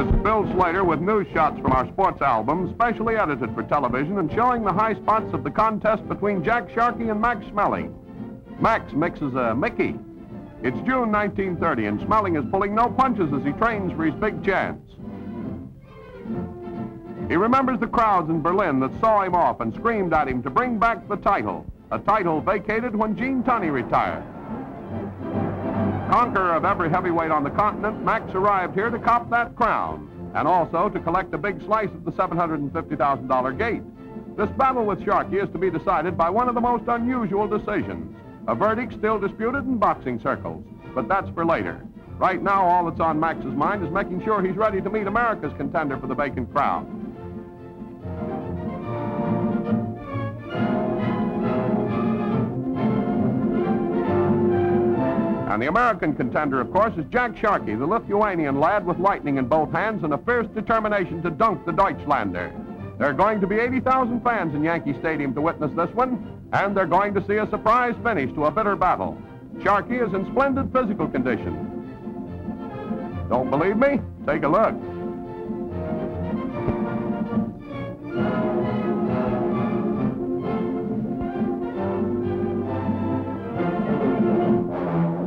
This is Bill Slater with news shots from our sports album, specially edited for television and showing the high spots of the contest between Jack Sharkey and Max Schmeling. Max mixes a Mickey. It's June 1930, and Schmeling is pulling no punches as he trains for his big chance. He remembers the crowds in Berlin that saw him off and screamed at him to bring back the title, a title vacated when Gene Tunney retired. Conqueror of every heavyweight on the continent, Max arrived here to cop that crown and also to collect a big slice of the $750,000 gate. This battle with Sharkey is to be decided by one of the most unusual decisions, a verdict still disputed in boxing circles, but that's for later. Right now, all that's on Max's mind is making sure he's ready to meet America's contender for the vacant crown. And the American contender, of course, is Jack Sharkey, the Lithuanian lad with lightning in both hands and a fierce determination to dunk the Deutschlander. There are going to be 80,000 fans in Yankee Stadium to witness this one, and they're going to see a surprise finish to a bitter battle. Sharkey is in splendid physical condition. Don't believe me? Take a look.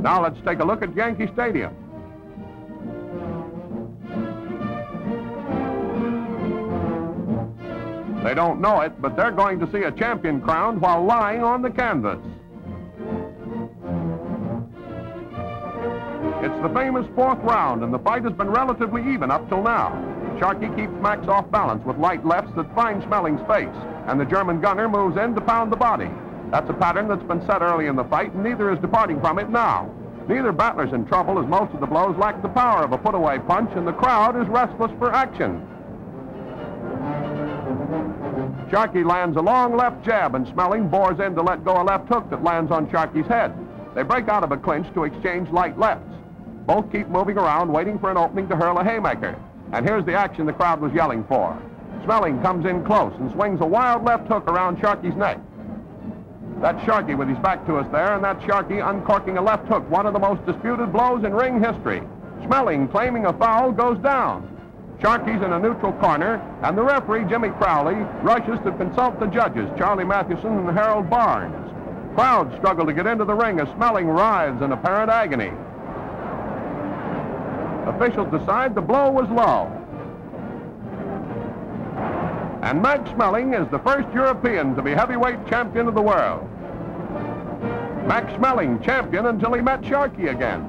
Now let's take a look at Yankee Stadium. They don't know it, but they're going to see a champion crowned while lying on the canvas. It's the famous fourth round, and the fight has been relatively even up till now. Sharkey keeps Max off balance with light lefts that find Schmeling's face, and the German gunner moves in to pound the body. That's a pattern that's been set early in the fight, and neither is departing from it now. Neither battler's in trouble as most of the blows lack the power of a put-away punch, and the crowd is restless for action. Sharkey lands a long left jab, and Schmeling bores in to let go a left hook that lands on Sharkey's head. They break out of a clinch to exchange light lefts. Both keep moving around, waiting for an opening to hurl a haymaker. And here's the action the crowd was yelling for. Schmeling comes in close and swings a wild left hook around Sharkey's neck. That's Sharkey with his back to us there, and that Sharkey uncorking a left hook, one of the most disputed blows in ring history. Schmeling claiming a foul, goes down. Sharkey's in a neutral corner, and the referee, Jimmy Crowley, rushes to consult the judges, Charlie Matheson and Harold Barnes. Crowds struggle to get into the ring as Schmeling writhes in apparent agony. Officials decide the blow was low. And Max Schmeling is the first European to be heavyweight champion of the world. Max Schmeling, champion until he met Sharkey again.